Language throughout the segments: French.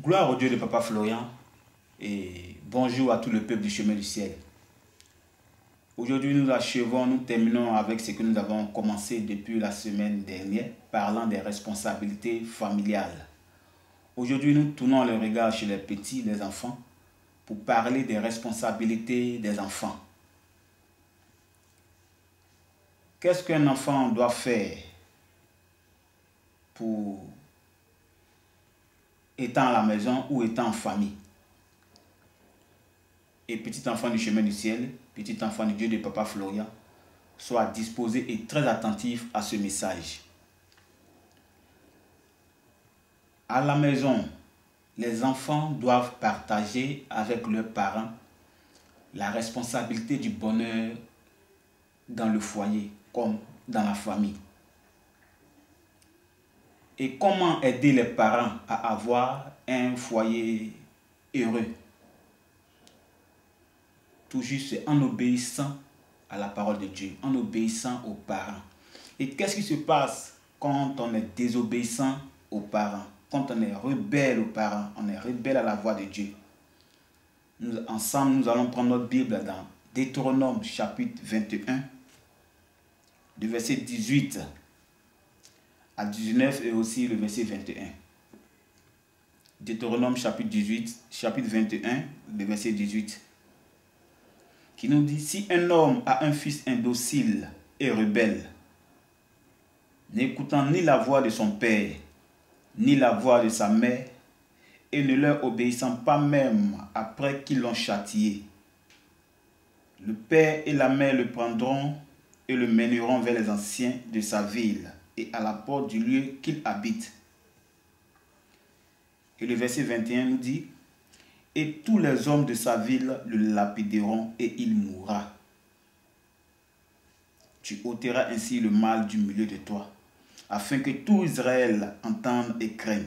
Gloire au Dieu de Papa Florian et bonjour à tout le peuple du chemin du ciel. Aujourd'hui, nous achevons, nous terminons avec ce que nous avons commencé depuis la semaine dernière, parlant des responsabilités familiales. Aujourd'hui, nous tournons le regard chez les petits, les enfants, pour parler des responsabilités des enfants. Qu'est-ce qu'un enfant doit faire pour étant à la maison ou étant en famille. Et petit enfant du chemin du ciel, petit enfant du Dieu de Papa Florian, soit disposé et très attentif à ce message. À la maison, les enfants doivent partager avec leurs parents la responsabilité du bonheur dans le foyer comme dans la famille et comment aider les parents à avoir un foyer heureux? Tout juste en obéissant à la parole de Dieu, en obéissant aux parents. Et qu'est-ce qui se passe quand on est désobéissant aux parents, quand on est rebelle aux parents, on est rebelle à la voix de Dieu Ensemble, nous allons prendre notre Bible dans Deutéronome chapitre 21, de verset 18 à 19 et aussi le verset 21. Deutéronome chapitre 18, chapitre 21, le verset 18, qui nous dit, si un homme a un fils indocile et rebelle, n'écoutant ni la voix de son père, ni la voix de sa mère, et ne leur obéissant pas même après qu'ils l'ont châtié, le père et la mère le prendront et le mèneront vers les anciens de sa ville et à la porte du lieu qu'il habite. Et le verset 21 nous dit, Et tous les hommes de sa ville le lapideront et il mourra. Tu ôteras ainsi le mal du milieu de toi, afin que tout Israël entende et craigne.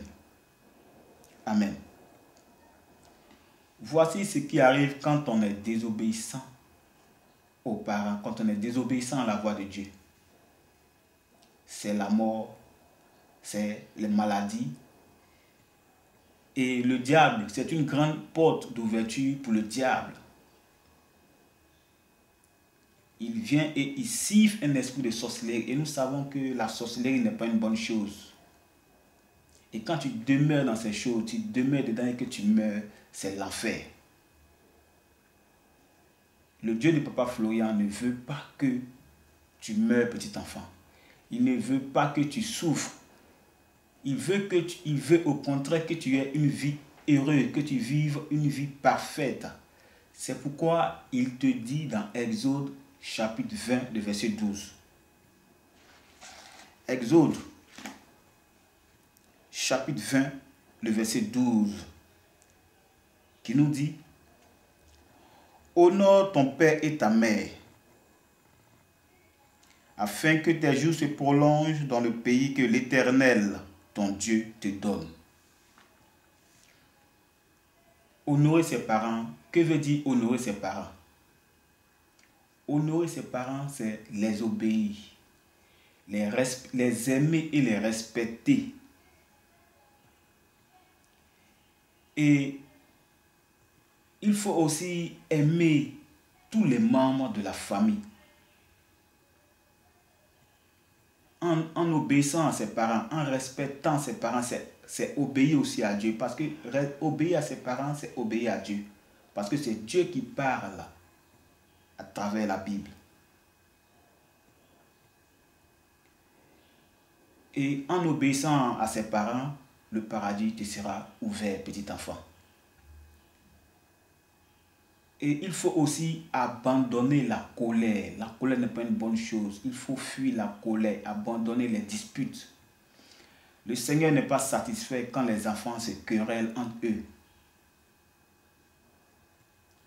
Amen. Voici ce qui arrive quand on est désobéissant aux parents, quand on est désobéissant à la voix de Dieu c'est la mort, c'est les maladies. Et le diable, c'est une grande porte d'ouverture pour le diable. Il vient et il siffle un esprit de sorcellerie. Et nous savons que la sorcellerie n'est pas une bonne chose. Et quand tu demeures dans ces choses, tu demeures dedans et que tu meurs, c'est l'enfer. Le Dieu de Papa Florian ne veut pas que tu meurs, petit enfant. Il ne veut pas que tu souffres. Il veut, que il veut au contraire que tu aies une vie heureuse, que tu vives une vie parfaite. C'est pourquoi il te dit dans Exode chapitre 20, le verset 12. Exode chapitre 20, le verset 12, qui nous dit, Honore ton père et ta mère afin que tes jours se prolongent dans le pays que l'Éternel, ton Dieu, te donne. Honorer ses parents, que veut dire honorer ses parents? Honorer ses parents, c'est les obéir, les, aimer et les respecter. Et il faut aussi aimer tous les membres de la famille. En, obéissant à ses parents, en respectant ses parents, c'est obéir aussi à Dieu. Parce que obéir à ses parents, c'est obéir à Dieu. Parce que c'est Dieu qui parle à travers la Bible. Et en obéissant à ses parents, le paradis te sera ouvert, petit enfant. Et il faut aussi abandonner la colère. La colère n'est pas une bonne chose. Il faut fuir la colère, abandonner les disputes. Le Seigneur n'est pas satisfait quand les enfants se querellent entre eux.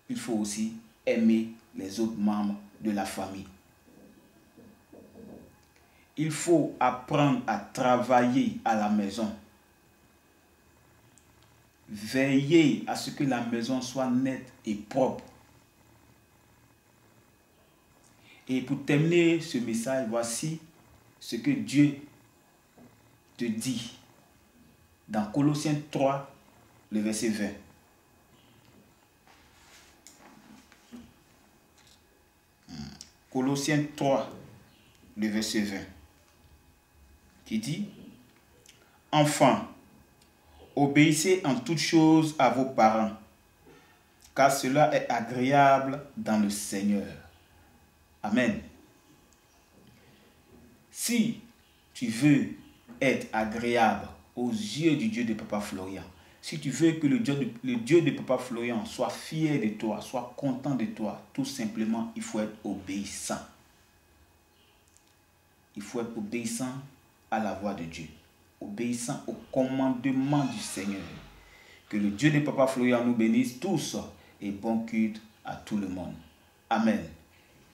Il faut aussi aimer les autres membres de la famille. Il faut apprendre à travailler à la maison. Veillez à ce que la maison soit nette et propre. Et pour terminer ce message, voici ce que Dieu te dit dans Colossiens 3, le verset 20. Colossiens 3, le verset 20, qui dit, Enfin, obéissez en toutes choses à vos parents, car cela est agréable dans le Seigneur. Amen. Si tu veux être agréable aux yeux du Dieu de Papa Florian, si tu veux que le Dieu, de, le Dieu de Papa Florian soit fier de toi, soit content de toi, tout simplement, il faut être obéissant. Il faut être obéissant à la voix de Dieu, obéissant au commandement du Seigneur. Que le Dieu de Papa Florian nous bénisse tous et bon culte à tout le monde. Amen.